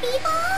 people?